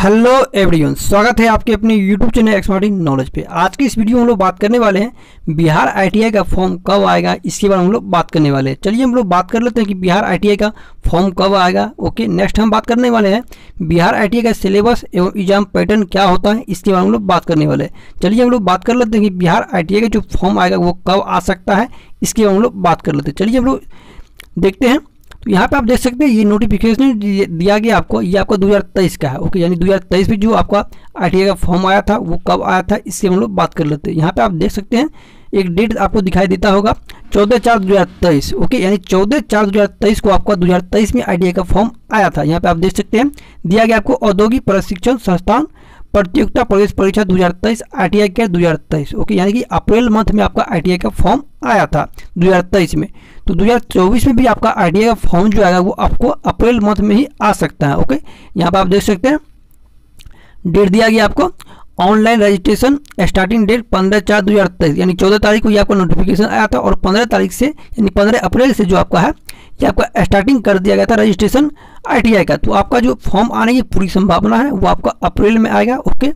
Hello everyone स्वागत है आपके अपने यूट्यूब चैनल एक्समार्टिंग नॉलेज पे। आज की इस वीडियो में हम लोग बात करने वाले हैं, बिहार आईटीआई का फॉर्म कब आएगा, इसके बारे में हम लोग बात करने वाले हैं। चलिए हम लोग बात कर लेते हैं कि बिहार आईटीआई का फॉर्म कब आएगा। ओके नेक्स्ट हम बात करने वाले हैं, बिहार आईटीआई का सिलेबस एवं एग्ज़ाम पैटर्न क्या होता है, इसके बारे में हम लोग बात करने वाले हैं। चलिए हम लोग बात कर लेते हैं कि बिहार आईटीआई का जो फॉर्म आएगा, वो कब आ सकता है, इसके बारे में हम लोग बात कर लेते हैं। चलिए हम लोग देखते हैं। तो यहाँ पे आप देख सकते हैं, ये नोटिफिकेशन दिया गया आपको, ये आपका 2023 का है ओके यानी 2023 में जो आपका आई का फॉर्म आया था, वो कब आया था, इससे हम लोग बात कर लेते हैं। यहाँ पे आप देख सकते हैं, एक डेट आपको दिखाई देता होगा, चौदह चार दो हज़ार तेईस ओके यानी चौदह चार दो हज़ार तेईस को आपका दो हज़ार तेईस में आई का फॉर्म आया था। यहाँ पे आप देख सकते हैं, दिया गया आपको औद्योगिक प्रशिक्षण संस्थान, प्रतियोगिता प्रवेश परीक्षा 2023 आईटीआई के 2023 ओके यानी कि अप्रैल मंथ में आपका आईटीआई का फॉर्म आया था 2023 में। तो 2024 में भी आपका आईटीआई का फॉर्म जो आएगा वो आपको अप्रैल मंथ में ही आ सकता है, ओके? यहाँ पर आप देख सकते हैं। डेट दिया गया आपको, ऑनलाइन रजिस्ट्रेशन स्टार्टिंग डेट पंद्रह चार दो हज़ार तेईस, यानी चौदह तारीख को ये आपका नोटिफिकेशन आया था और पंद्रह तारीख से, यानी पंद्रह अप्रैल से जो आपका है, ये आपका स्टार्टिंग कर दिया गया था रजिस्ट्रेशन आईटीआई का। तो आपका जो फॉर्म आने की पूरी संभावना है, वो आपका अप्रैल में आएगा, ओके?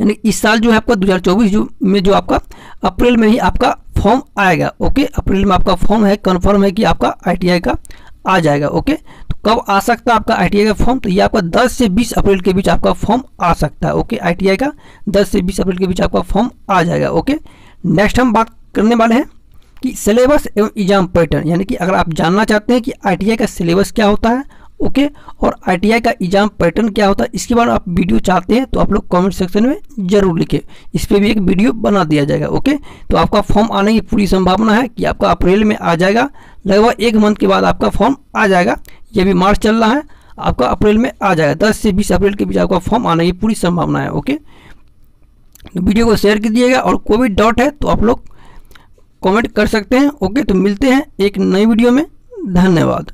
यानी इस साल जो है आपका 2024 जो में जो आपका अप्रैल में ही आपका फॉर्म आएगा, ओके? अप्रैल में आपका फॉर्म है, कन्फर्म है कि आपका आईटीआई का आ जाएगा, ओके? तो कब आ सकता है आपका आईटीआई का फॉर्म? तो ये आपका 10 से 20 अप्रैल के बीच आपका फॉर्म आ सकता है, ओके? आईटीआई का 10 से 20 अप्रैल के बीच आपका फॉर्म आ जाएगा, ओके? नेक्स्ट हम बात करने वाले हैं कि सिलेबस एवं एग्ज़ाम पैटर्न, यानी कि अगर आप जानना चाहते हैं कि आईटीआई का सिलेबस क्या होता है ओके? और आईटीआई का एग्ज़ाम पैटर्न क्या होता है? इसके बारे में आप वीडियो चाहते हैं तो आप लोग कमेंट सेक्शन में ज़रूर लिखें। इस पर भी एक वीडियो बना दिया जाएगा, ओके? तो आपका फॉर्म आने की पूरी संभावना है कि आपका अप्रैल में आ जाएगा। लगभग एक मंथ के बाद आपका फॉर्म आ जाएगा। ये भी मार्च चल रहा है, आपका अप्रैल में आ जाएगा। दस से बीस अप्रैल के बीच आपका फॉर्म आने की पूरी संभावना है, ओके? वीडियो को शेयर कीजिएगा, और कोई भी डाउट है तो आप लोग कमेंट कर सकते हैं, ओके? तो मिलते हैं एक नई वीडियो में। धन्यवाद।